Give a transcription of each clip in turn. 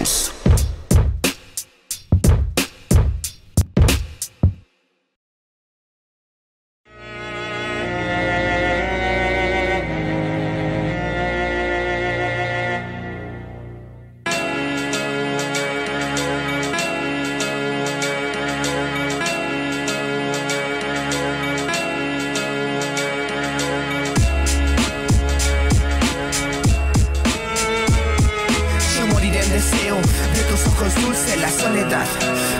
House. De tus ojos dulce la soledad.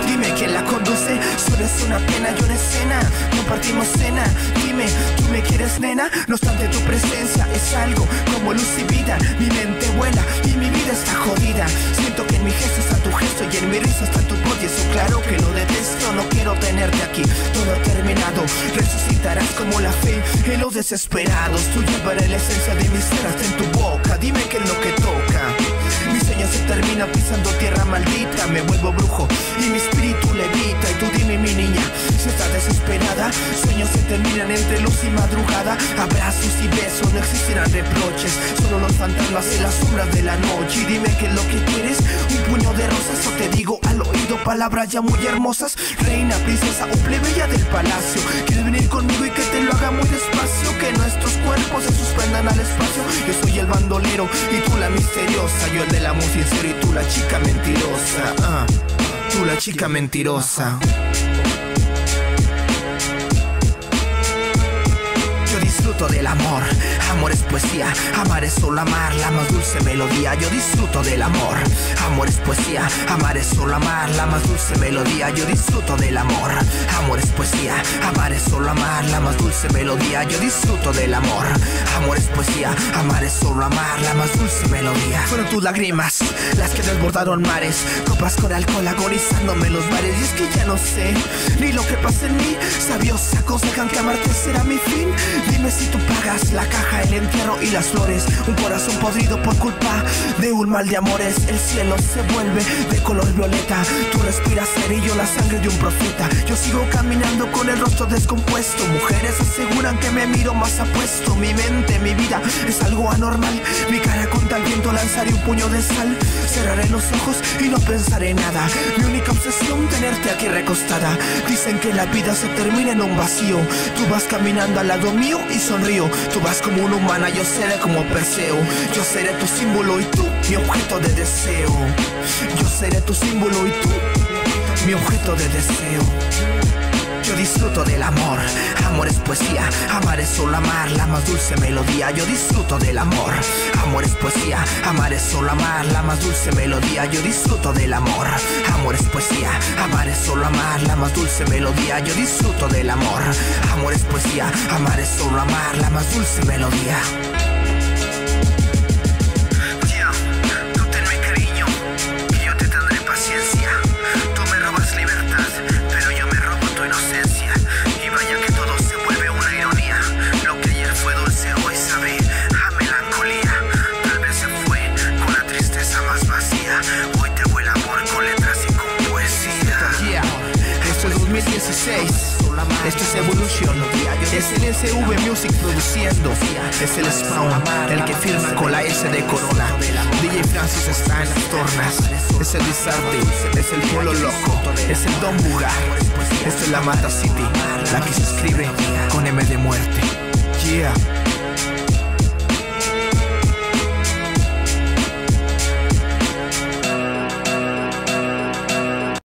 Dime quién la conduce, solo es una pena y una escena. Compartimos cena, dime, ¿tú me quieres nena? No obstante tu presencia es algo como luz y vida. Mi mente vuela y mi vida está jodida. Siento que en mi gesto está tu gesto y en mi risa está tu voz. Y eso claro que lo detesto, no quiero tenerte aquí. Todo terminado, resucitarás como la fe en los desesperados. Tú llevarás la esencia de mis ser hasta en tu boca. Dime qué es lo que toca. Pisando tierra maldita Me vuelvo brujo y mi espíritu levita. Y tú dime mi niña, si estás desesperada Sueños se terminan entre luz y madrugada. Abrazos y besos, no existirán reproches Solo los fantasmas y las sombras de la noche. Y dime qué es lo que quieres Un puño de rosas o te digo al oído Palabras ya muy hermosas. Reina, princesa o plebeya del palacio ¿Quieres venir conmigo y que te lo haga muy despacio? Que nuestros cuerpos se suspendan al espacio. Yo soy el bandolero y tú misteriosa. Yo el de la sincero y tú la chica mentirosa. Ah, Tú la chica mentirosa. Yo disfruto del amor, amor es poesía, amar es solo amar, la más dulce melodía. Yo disfruto del amor, amor poesía, amar es solo amar, la más dulce melodía. Yo disfruto del amor, amor es poesía, amar es solo amar, la más dulce melodía. Yo disfruto del amor, amor es poesía, amar es solo amar, la más dulce melodía. Fueron tus lágrimas las que desbordaron mares, copas con alcohol agonizándome los bares. Y es que ya no sé ni lo que pasa en mí, sabios aconsejan que amarte será mi fin. Si tú pagas la caja, el entierro y las flores. Un corazón podrido por culpa de un mal de amores. El cielo se vuelve de color violeta. Tú respiras cerillo, la sangre de un profeta. Yo sigo caminando con el rostro descompuesto. Mujeres aseguran que me miro más apuesto. Mi mente, mi vida es algo anormal. Mi cara contra el viento lanzaré un puño de sal. Cerraré los ojos y no pensaré nada. Mi única obsesión tenerte aquí recostada. Dicen que la vida se termina en un vacío. Tú vas caminando al lado mío y sonrío. Tú vas como una humana, yo seré como Perseo. Yo seré tu símbolo y tú mi objeto de deseo. Yo seré tu símbolo y tú mi objeto de deseo. Yo disfruto del amor, amor es poesía, amar es solo amar, la más dulce melodía. Yo disfruto del amor, amor es poesía, amar es solo amar, la más dulce melodía. Yo disfruto del amor, amor es poesía, amar es solo amar, la más dulce melodía. Yo disfruto del amor, amor es poesía, amar es solo amar, la más dulce melodía. 2016. Esto es Evolution. Es el SV Music produciendo. Es el Spawn, el que firma con la S de Corona. DJ Francis está en las tornas. Es el Lizardi, es el Polo Loco, es el Don Buga. Esto es la Mata City, la que se escribe con M de muerte. Yeah.